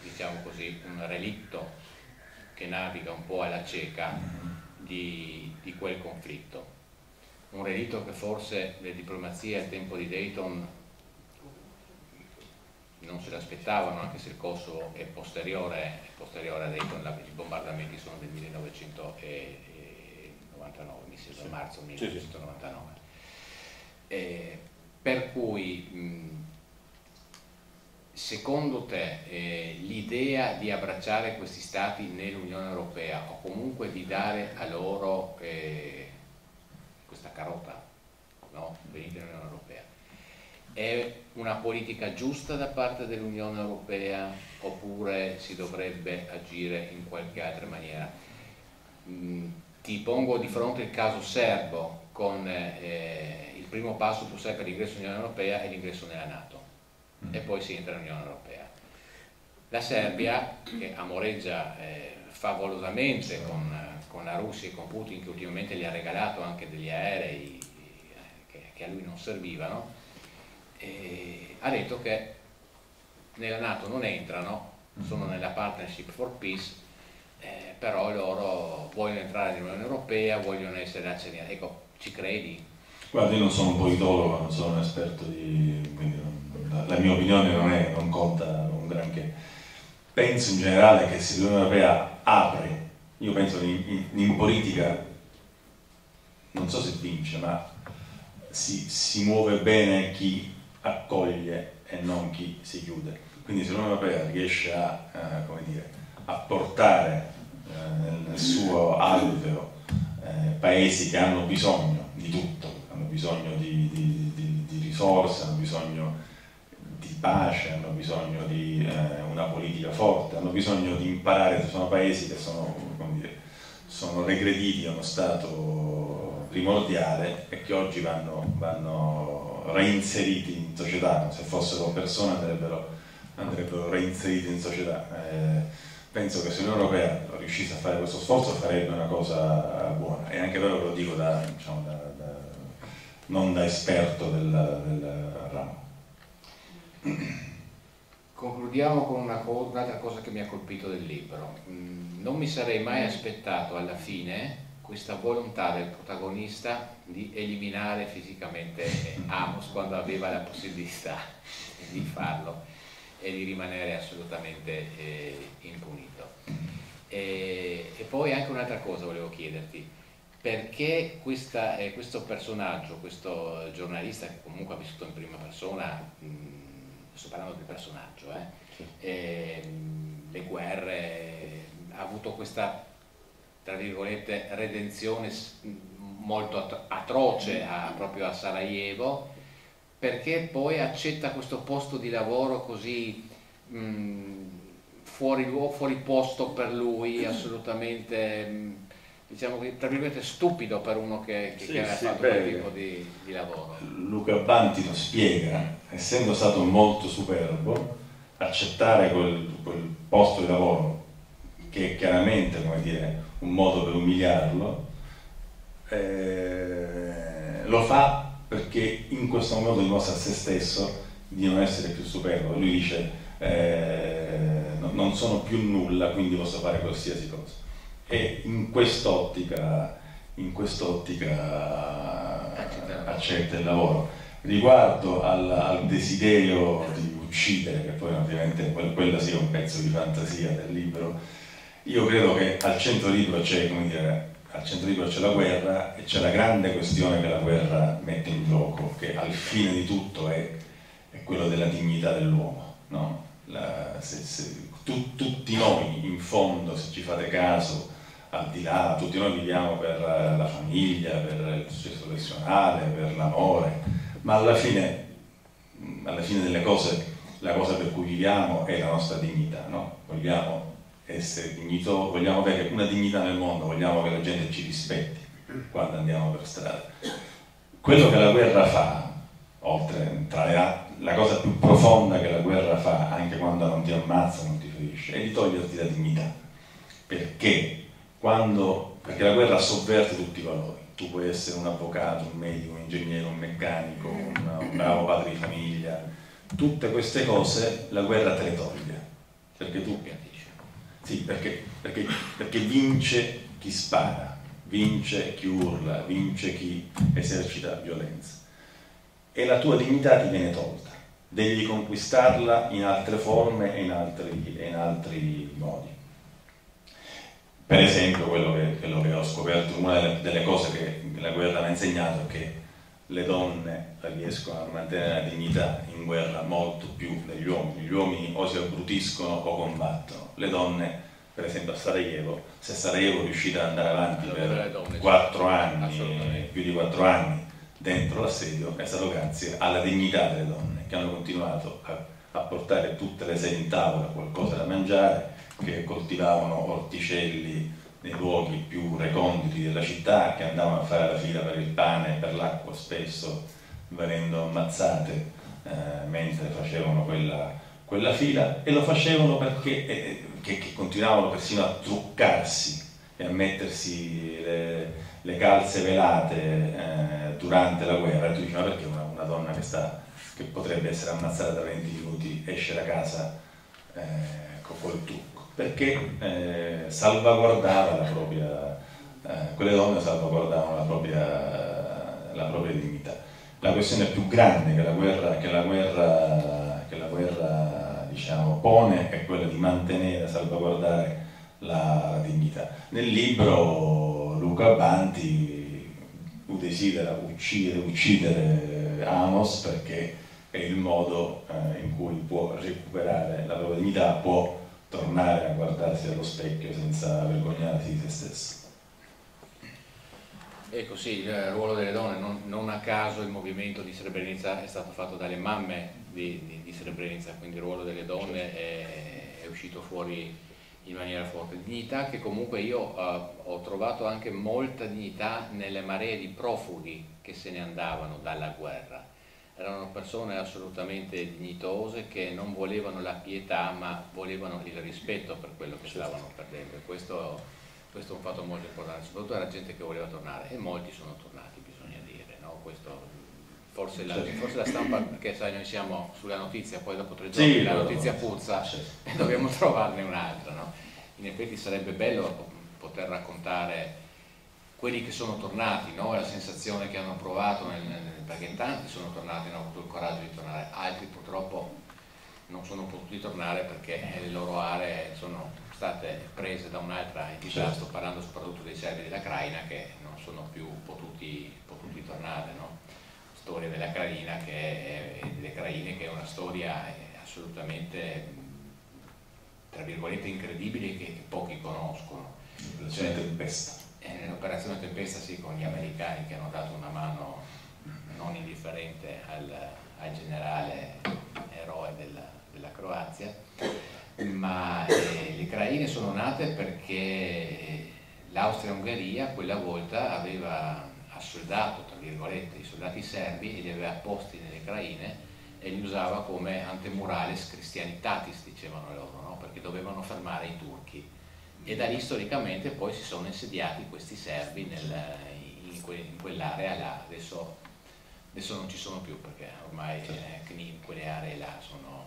diciamo così, un relitto che naviga un po' alla cieca di, di quel conflitto. Un relitto che forse le diplomazie al tempo di Dayton non se l'aspettavano, anche se il Kosovo è posteriore, è posteriore a Dayton, i bombardamenti sono del 1999, mi sembra marzo 1999. Eh, per cui mh, Secondo te eh, l'idea di abbracciare questi stati nell'Unione Europea o comunque di dare a loro eh, questa carota, no? venite nell'Unione Europea, è una politica giusta da parte dell'Unione Europea oppure si dovrebbe agire in qualche altra maniera? Mm, ti pongo di fronte il caso serbo con eh, il primo passo tu sai per l'ingresso nell'Unione Europea e l'ingresso nella Nato Mm. e poi si entra nell'Unione Europea. La Serbia, che amoreggia eh, favolosamente con, con, la Russia e con Putin, che ultimamente gli ha regalato anche degli aerei eh, che, che a lui non servivano, eh, ha detto che nella Nato non entrano, sono mm. nella Partnership for Peace, eh, però loro vogliono entrare nell'Unione Europea, vogliono essere accenniati. Ecco, ci credi? Guarda, io non sono un politologo, non sono un esperto di... quindi non la mia opinione non, è, non conta un granché. penso in generale che se l'Unione Europea apre, io penso che in, in, in politica non so se vince, ma si, si, muove bene chi accoglie e non chi si chiude. Quindi se l'Unione Europea riesce a, eh, dire, a portare eh, nel, suo alveo eh, paesi che hanno bisogno di tutto, hanno bisogno di, di, di, di risorse, hanno bisogno di pace, hanno bisogno di eh, una politica forte, hanno bisogno di imparare, sono paesi che sono, dire, sono regrediti a uno Stato primordiale e che oggi vanno, vanno reinseriti in società, se fossero persone andrebbero, andrebbero reinseriti in società. Eh, penso che se l'Unione Europea riuscisse a fare questo sforzo farebbe una cosa buona, e anche che lo dico da, diciamo, da, da, non da esperto del, del ramo. Concludiamo con un'altra cosa che mi ha colpito del libro. Mm, non mi sarei mai aspettato alla fine questa volontà del protagonista di eliminare fisicamente Amos quando aveva la possibilità di farlo e di rimanere assolutamente eh, impunito. E, e, poi anche un'altra cosa volevo chiederti, perché questa, eh, questo personaggio, questo giornalista che comunque ha vissuto in prima persona, mh, sto parlando del personaggio, eh? Sì. E, le guerre, ha avuto questa, tra virgolette, redenzione molto atroce a, proprio a Sarajevo, perché poi accetta questo posto di lavoro così mh, fuori, fuori, posto per lui, assolutamente... Mh, diciamo che tra virgolette stupido per uno che, che, sì, che aveva sì, fatto quel tipo di, di, lavoro. Luca Banti lo spiega, essendo stato molto superbo, accettare quel, quel posto di lavoro, che chiaramente come dire, un modo per umiliarlo, eh, lo fa perché in questo modo dimostra a se stesso di non essere più superbo. Lui dice eh, non sono più nulla, quindi posso fare qualsiasi cosa e in quest'ottica, in quest'ottica accetta il lavoro. Riguardo al, al, desiderio di uccidere, che poi ovviamente quello sia un pezzo di fantasia del libro, io credo che al centro libro c'è, la guerra e c'è la grande questione che la guerra mette in gioco, che al fine di tutto è, è quello della dignità dell'uomo. No? Tu, tutti noi, in fondo, se ci fate caso, al di là, tutti noi viviamo per la famiglia, per il successo professionale, per l'amore, ma alla fine, alla fine delle cose, la cosa per cui viviamo è la nostra dignità, no? Vogliamo essere dignitosi, vogliamo avere una dignità nel mondo, vogliamo che la gente ci rispetti quando andiamo per strada. Quello che la guerra fa, oltre tra le, la cosa più profonda che la guerra fa, anche quando non ti ammazza, non ti ferisce, è di toglierti la dignità. Perché quando, perché la guerra sovverte tutti i valori. Tu puoi essere un avvocato, un medico, un ingegnere, un meccanico, un, un bravo padre di famiglia. Tutte queste cose la guerra te le toglie. Perché tu sì, perché, perché, perché vince chi spara, vince chi urla, vince chi esercita violenza. E la tua dignità ti viene tolta. Devi conquistarla in altre forme e in altri, in altri modi. Per esempio, quello che, quello che ho scoperto, una delle, cose che la guerra mi ha insegnato è che le donne riescono a mantenere la dignità in guerra molto più degli uomini. Gli uomini o si abbrutiscono o combattono. Le donne, per esempio a Sarajevo, se Sarajevo è riuscita ad andare avanti per quattro anni, più di quattro anni, dentro l'assedio, è stato grazie alla dignità delle donne che hanno continuato a, a portare tutte le sere in tavola qualcosa da mangiare che coltivavano orticelli nei luoghi più reconditi della città, che andavano a fare la fila per il pane e per l'acqua, spesso venendo ammazzate eh, mentre facevano quella, quella, fila, e lo facevano perché eh, che, che continuavano persino a truccarsi e a mettersi le, le calze velate eh, durante la guerra. E tu dici, ma perché una, una donna che, sta, che, potrebbe essere ammazzata da 20 minuti esce da casa eh, col trucco? perché eh, salvaguardava la propria, eh, quelle donne salvaguardavano la propria, la propria, dignità. La questione più grande che la guerra, che la guerra, che la guerra diciamo, pone è quella di mantenere, salvaguardare la dignità. Nel libro Luca Banti desidera uccidere, uccidere Amos perché è il modo eh, in cui può recuperare la propria dignità, può tornare a guardarsi allo specchio senza vergognarsi di se stesso. Ecco sì, il ruolo delle donne, non, non, a caso il movimento di Srebrenica è stato fatto dalle mamme di, di, di Srebrenica, quindi il ruolo delle donne è, è, uscito fuori in maniera forte. Dignità che comunque io uh, ho trovato anche molta dignità nelle maree di profughi che se ne andavano dalla guerra erano persone assolutamente dignitose che non volevano la pietà ma volevano il rispetto per quello che stavano perdendo. Questo, questo, è un fatto molto importante, soprattutto era gente che voleva tornare e molti sono tornati, bisogna dire. No? Questo, forse, la, forse, la, stampa, perché sai noi siamo sulla notizia, poi dopo tre giorni sì, la notizia puzza *laughs* e dobbiamo trovarne un'altra. No? In effetti sarebbe bello poter raccontare quelli che sono tornati, no? la sensazione che hanno provato, nel, nel, perché tanti sono tornati, hanno avuto il coraggio di tornare, altri purtroppo non sono potuti tornare perché le loro aree sono state prese da un'altra entità, certo. sto parlando soprattutto dei serbi della Craina che non sono più potuti, potuti tornare. No? Storia della Craina che è, delle Craine che è una storia assolutamente tra virgolette incredibile che pochi conoscono. Cioè, tempesta eh, nell'operazione Tempesta sì, con gli americani che hanno dato una mano non indifferente al, al generale eroe della, della Croazia, ma eh, le Craine sono nate perché l'Austria-Ungheria quella volta aveva assoldato, tra virgolette, i soldati serbi e li aveva posti nelle Craine e li usava come antemurales cristianitatis, dicevano loro, no? perché dovevano fermare i turchi e da lì storicamente poi si sono insediati questi serbi nel, in, que, in quell'area là, adesso, adesso, non ci sono più perché ormai eh, in quelle aree là sono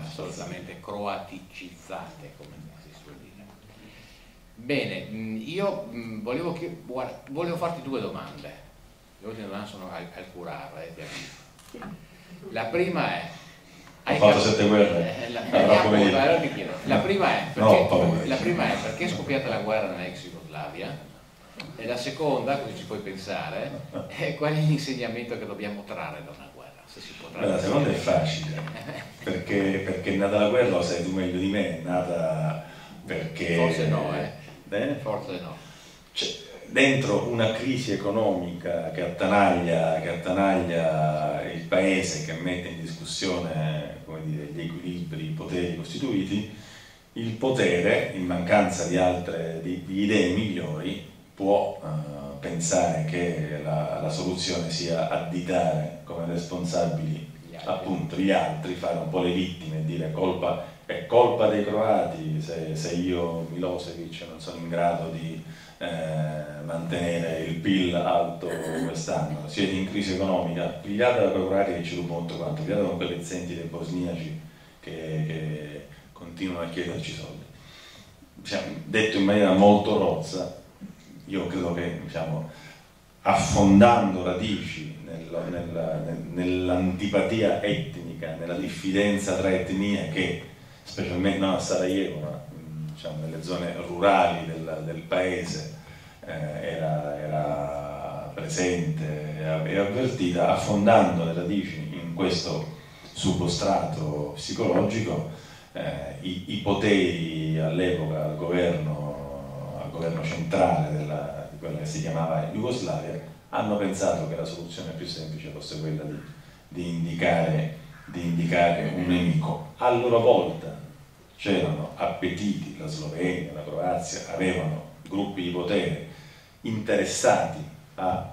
assolutamente croaticizzate come. Bene, mm, io mm, volevo, guarda, volevo farti due domande, le ultime domande sono al, al curare, eh, la prima è hai fatto sette guerre. Eh, la, allora, la, prima è perché, no, la prima è perché è scoppiata la guerra nell'ex Jugoslavia e la seconda, così ci puoi pensare, è qual è l'insegnamento che dobbiamo trarre da una guerra? Beh, la seconda è facile, perché, perché è nata la guerra, lo sai tu meglio di me, è nata perché... Forse no, eh? Eh? Forse no. Cioè, dentro una crisi economica che attanaglia, che attanaglia, il paese, che mette in discussione dire, gli equilibri, i poteri costituiti, il potere, in mancanza di altre di, di idee migliori, può uh, pensare che la, la, soluzione sia additare come responsabili gli appunto gli altri, fare un po' le vittime e dire colpa, è colpa dei croati se, se io Milosevic non sono in grado di eh, mantenere il PIL alto quest'anno, siete in crisi economica, pigliate la Croatia che ci ruba molto quanto, pigliate con quelle zenti dei bosniaci che, che continuano a chiederci soldi. Diciamo, detto in maniera molto rozza, io credo che diciamo, affondando radici nel, nel, nell'antipatia etnica, nella diffidenza tra etnie che, specialmente non a Sarajevo, ma diciamo, nelle zone rurali del, del paese eh, era, era, presente e avvertita, affondando le radici in questo substrato psicologico, eh, i, i, poteri all'epoca al governo, al governo centrale della, di quella che si chiamava Jugoslavia hanno pensato che la soluzione più semplice fosse quella di, di, indicare, di indicare un nemico. A loro volta c'erano appetiti, la Slovenia, la Croazia avevano gruppi di potere interessati a,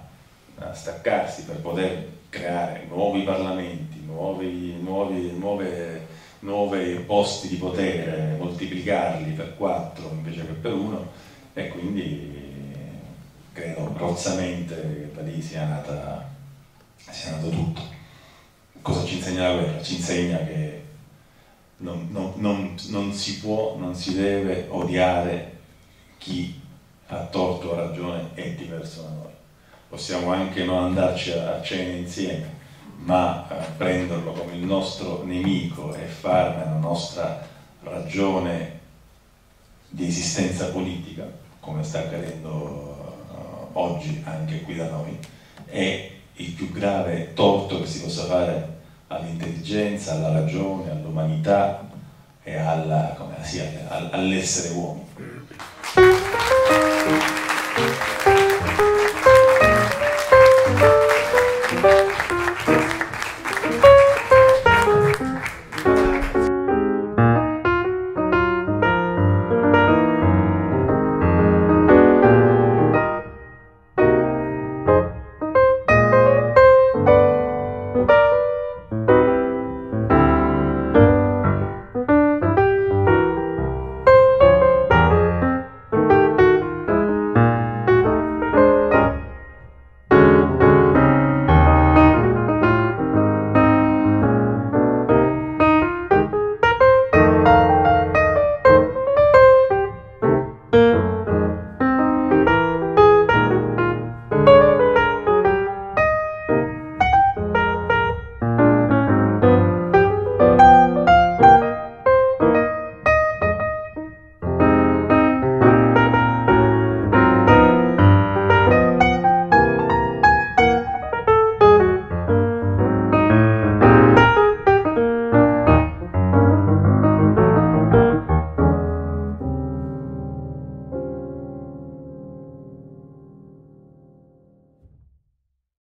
a staccarsi per poter creare nuovi parlamenti, nuovi, nuovi, nuove, nuovi posti di potere, moltiplicarli per quattro invece che per uno e quindi credo rozzamente che da lì sia, nata, sia nato tutto. Cosa ci insegna la guerra? Ci insegna che non, non, non, non, si può, non si deve odiare chi ha torto o ragione è diverso da noi. Possiamo anche non andarci a, cena insieme, ma eh, prenderlo come il nostro nemico e farne la nostra ragione di esistenza politica, come sta accadendo uh, oggi anche qui da noi, è il più grave torto che si possa fare all'intelligenza, alla ragione, all'umanità e all'essere uomo.